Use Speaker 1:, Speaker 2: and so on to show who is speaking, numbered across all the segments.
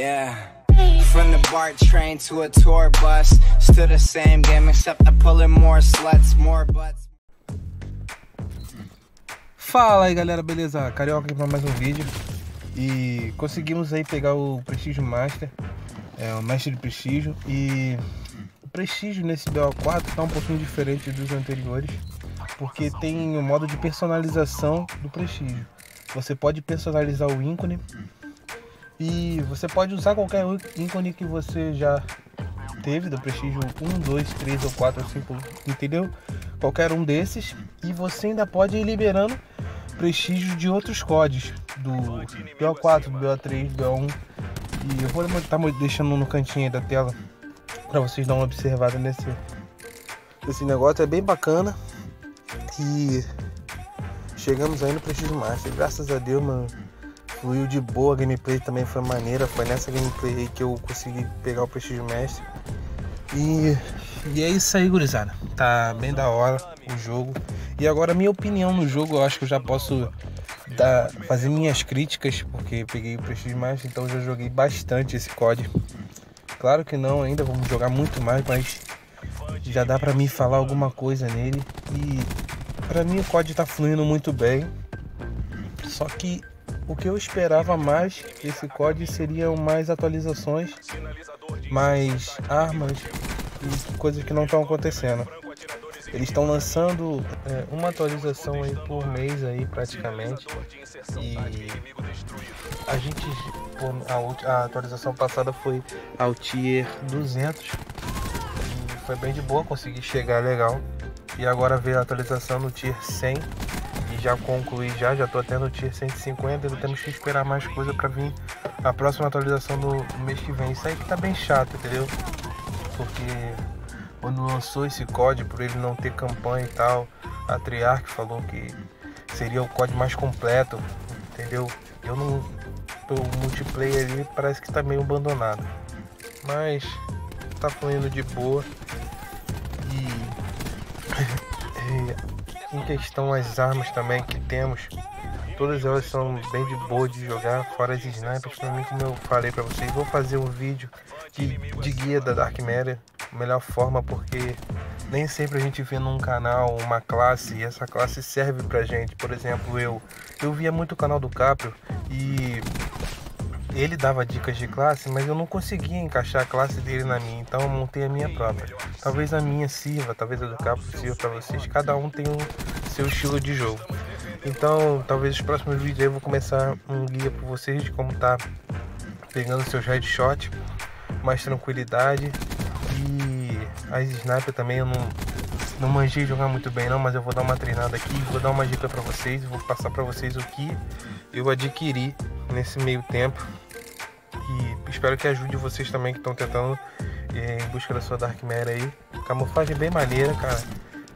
Speaker 1: Yeah. From the BART train to a tour bus, still the same game except I'm pulling more sluts, more butts.
Speaker 2: Fala aí galera, beleza? Carioca aqui para mais um vídeo E conseguimos aí pegar o Prestígio Master é, O Mestre de Prestígio E o Prestígio nesse BO4 tá um pouquinho diferente dos anteriores Porque tem o modo de personalização do Prestígio Você pode personalizar o ícone E você pode usar qualquer ícone que você já teve do Prestígio 1, 2, 3 ou 4 ou 5, entendeu? Qualquer um desses. E você ainda pode ir liberando prestígio de outros códigos do BO4, do BO3, do BO1 e eu vou estar deixando no cantinho da tela para vocês dar uma observada nesse, nesse negócio, é bem bacana. E chegamos aí no Prestígio Master, graças a Deus, mano, fluiu de boa, a gameplay também foi maneira, foi nessa gameplay que eu consegui pegar o Prestígio Mestre e, e é isso aí, gurizada, tá bem da hora o jogo e agora, minha opinião no jogo, eu acho que eu já posso dar, fazer minhas críticas, porque peguei o Prestige mais, então já joguei bastante esse COD. Claro que não, ainda vamos jogar muito mais, mas já dá pra mim falar alguma coisa nele. E pra mim o COD tá fluindo muito bem. Só que o que eu esperava mais desse COD seriam mais atualizações, mais armas e coisas que não estão acontecendo. Eles estão lançando é, uma atualização aí por mês aí praticamente. E a gente a, a atualização passada foi ao tier 200 e foi bem de boa, consegui chegar legal. E agora veio a atualização no tier 100 e já concluí já, já tô até no tier 150, ainda temos que esperar mais coisa para vir a próxima atualização do mês que vem. Isso aí que tá bem chato, entendeu? Porque quando lançou esse código, por ele não ter campanha e tal, a Triarch falou que seria o código mais completo, entendeu? Eu não. O multiplayer ali parece que tá meio abandonado. Mas tá fluindo de boa. E em questão as armas também que temos, todas elas são bem de boa de jogar, fora as snipers, pra mim como eu falei pra vocês, vou fazer um vídeo de, de guia da Dark Matter melhor forma porque nem sempre a gente vê num canal uma classe e essa classe serve pra gente. Por exemplo, eu eu via muito o canal do Caprio e ele dava dicas de classe, mas eu não conseguia encaixar a classe dele na minha, então eu montei a minha própria. Talvez a minha sirva, talvez a do Caprio sirva para vocês, cada um tem o seu estilo de jogo. Então, talvez os próximos vídeos eu vou começar um guia para vocês de como tá pegando seus headshots, mais tranquilidade e as sniper também eu não, não manjei jogar muito bem não, mas eu vou dar uma treinada aqui, vou dar uma dica para vocês, vou passar para vocês o que eu adquiri nesse meio tempo e espero que ajude vocês também que estão tentando é, em busca da sua Dark Mare aí. Camuflagem bem maneira, cara,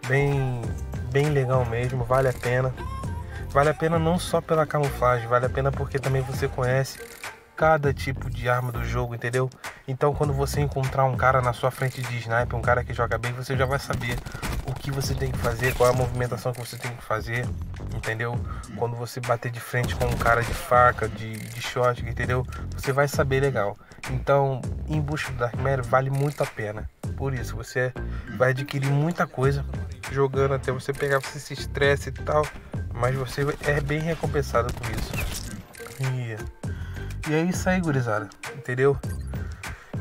Speaker 2: bem bem legal mesmo, vale a pena. Vale a pena não só pela camuflagem, vale a pena porque também você conhece cada tipo de arma do jogo, entendeu? Então quando você encontrar um cara na sua frente de sniper, um cara que joga bem, você já vai saber o que você tem que fazer, qual é a movimentação que você tem que fazer, entendeu? Quando você bater de frente com um cara de faca, de, de shot, entendeu? Você vai saber legal. Então, em busca do Dark Matter vale muito a pena. Por isso, você vai adquirir muita coisa jogando até você pegar, você se estresse e tal, mas você é bem recompensado com isso. E e é isso aí, gurizada. Entendeu?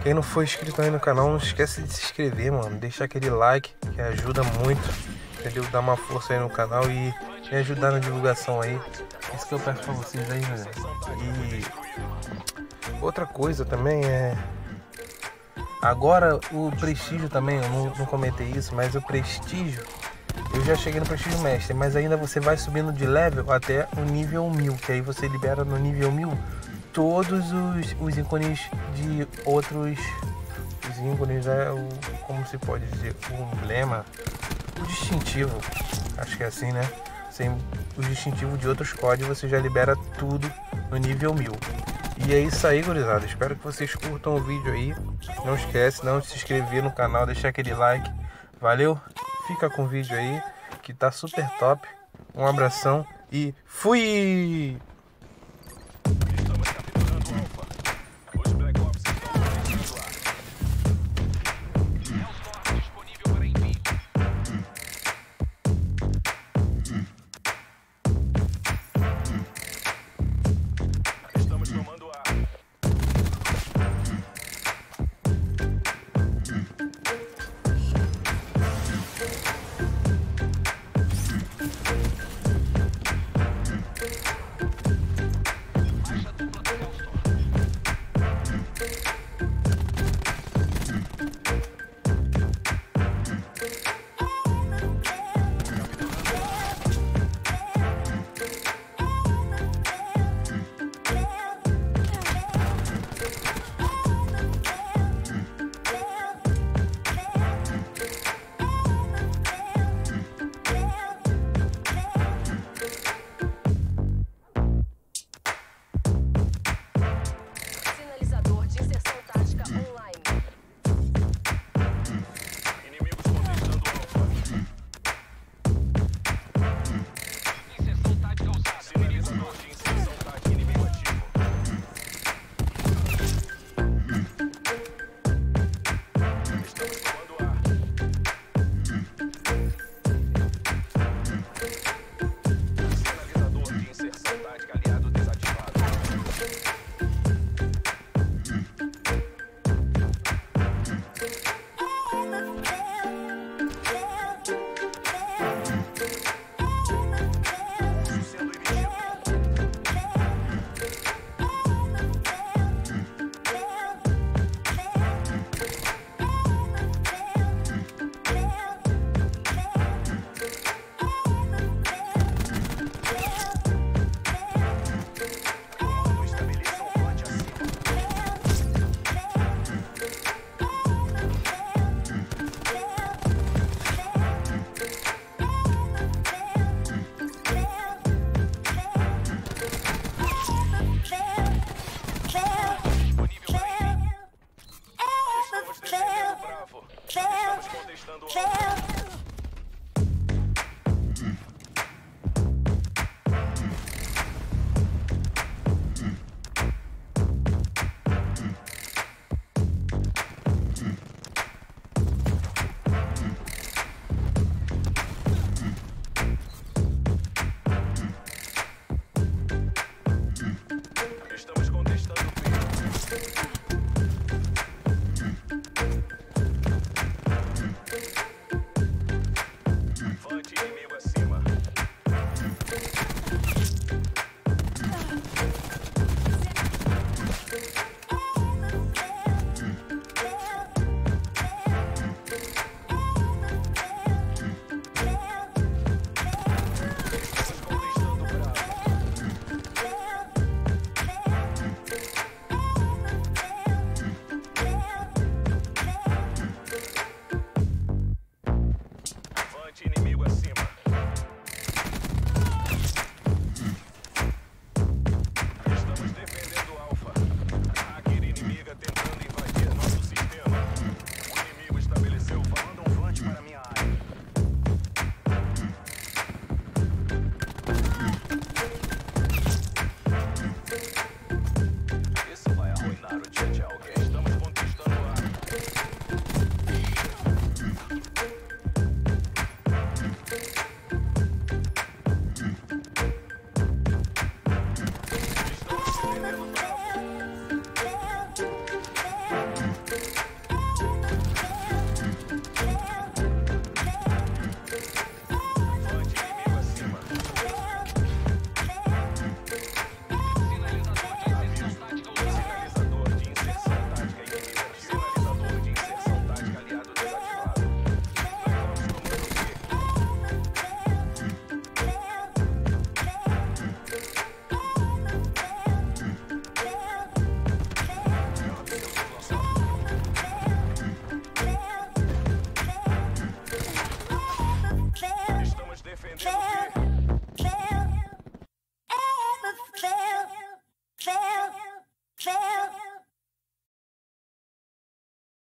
Speaker 2: Quem não for inscrito aí no canal, não esquece de se inscrever, mano. Deixa aquele like que ajuda muito. Entendeu? Dá uma força aí no canal e me ajudar na divulgação aí. Isso que eu peço pra vocês aí, galera. E outra coisa também é. Agora o prestígio também, eu não, não comentei isso, mas o prestígio eu já cheguei no prestígio mestre, mas ainda você vai subindo de level até o nível 1000, que aí você libera no nível 1000 todos os, os ícones de outros. Os ícones é o. Como se pode dizer? O emblema. O distintivo. Acho que é assim, né? Sem o distintivo de outros códigos, você já libera tudo no nível 1000. E é isso aí, gurizada. Espero que vocês curtam o vídeo aí. Não esquece, não de se inscrever no canal, deixar aquele like. Valeu? Fica com o vídeo aí, que tá super top. Um abração e fui!
Speaker 3: Estamos contestando.